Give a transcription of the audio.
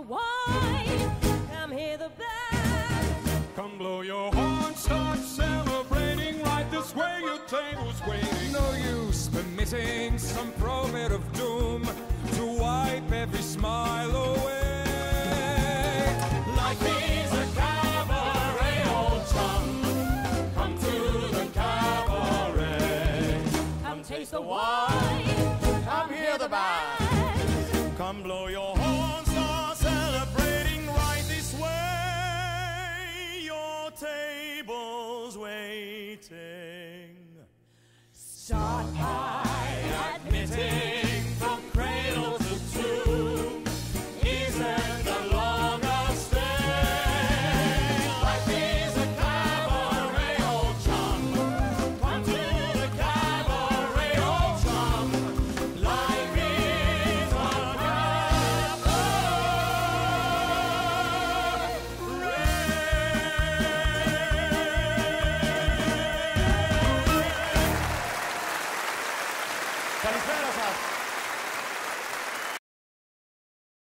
wine. Come hear the band. Come blow your horn, start celebrating. Right this way, your table's waiting. No use permitting some prophet of doom to wipe every smile away. Life is a cabaret, old chum. Come to the cabaret. Come taste the wine. Waiting. 西原さん。